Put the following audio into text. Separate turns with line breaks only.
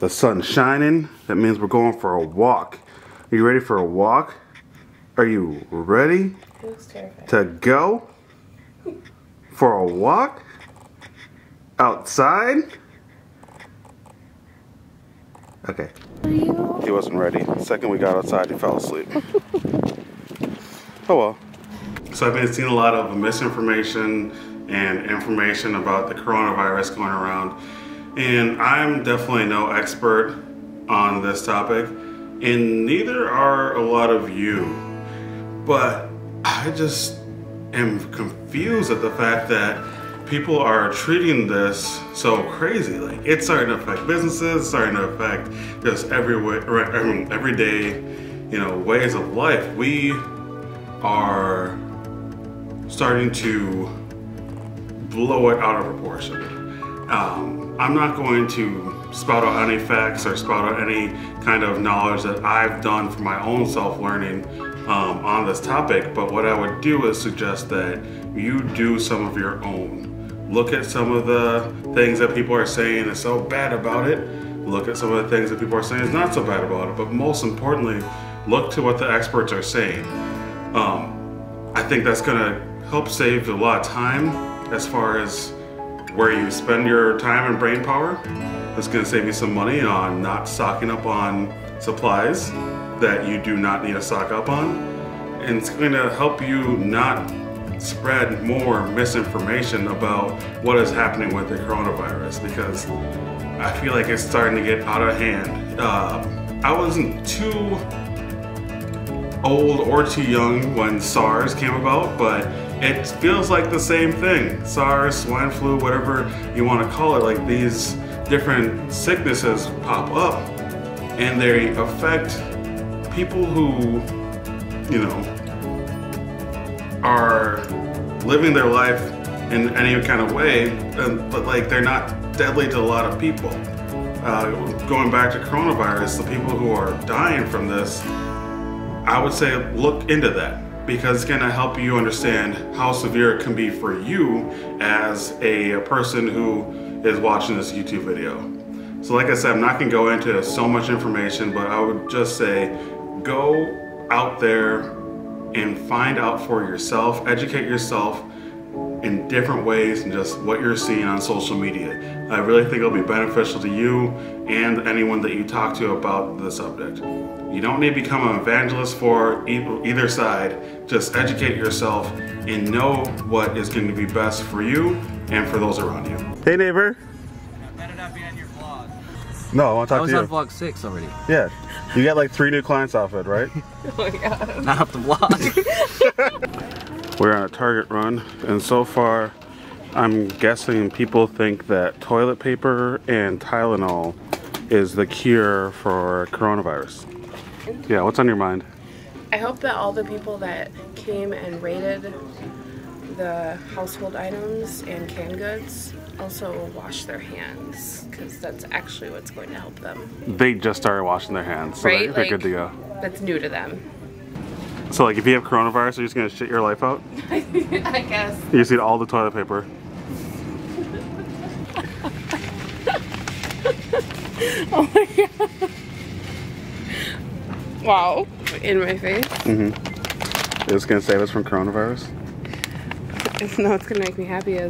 The sun's shining. That means we're going for a walk. Are you ready for a walk? Are you ready to go for a walk outside? Okay. He wasn't ready. The second we got outside, he fell asleep. oh well. So I've been seeing a lot of misinformation and information about the coronavirus going around. And I'm definitely no expert on this topic, and neither are a lot of you. But I just am confused at the fact that people are treating this so crazy. Like it's starting to affect businesses, starting to affect just every way, everyday, you know, ways of life. We are starting to blow it out of proportion. Um, I'm not going to spout out any facts or spout out any kind of knowledge that I've done for my own self-learning um, on this topic, but what I would do is suggest that you do some of your own. Look at some of the things that people are saying is so bad about it. Look at some of the things that people are saying is not so bad about it, but most importantly, look to what the experts are saying. Um, I think that's gonna help save a lot of time as far as where you spend your time and brain power. It's gonna save you some money on not stocking up on supplies that you do not need to stock up on. And it's gonna help you not spread more misinformation about what is happening with the coronavirus because I feel like it's starting to get out of hand. Uh, I wasn't too old or too young when SARS came about, but it feels like the same thing. SARS, swine flu, whatever you want to call it, like these different sicknesses pop up and they affect people who, you know, are living their life in any kind of way, but like they're not deadly to a lot of people. Uh, going back to coronavirus, the people who are dying from this, I would say look into that because it's going to help you understand how severe it can be for you as a person who is watching this YouTube video. So like I said, I'm not going to go into so much information, but I would just say go out there and find out for yourself, educate yourself in different ways than just what you're seeing on social media. I really think it'll be beneficial to you and anyone that you talk to about the subject. You don't need to become an evangelist for either side. Just educate yourself and know what is going to be best for you and for those around you. Hey neighbor. No, I want to talk to you.
I was on vlog six already.
Yeah. You got like three new clients off it, right?
oh my god. Not off the vlog.
We're on a Target run, and so far, I'm guessing people think that toilet paper and Tylenol is the cure for coronavirus. Yeah, what's on your mind?
I hope that all the people that came and raided the household items and canned goods also wash their hands because that's actually what's going to help them.
They just started washing their hands, so right? they're, they're like, good to go.
That's new to them.
So like if you have coronavirus, you're just gonna shit your life out?
I guess.
You just eat all the toilet paper.
oh my god. Wow. In my face.
Mm-hmm. It's gonna save us from coronavirus?
No, it's gonna make me happy as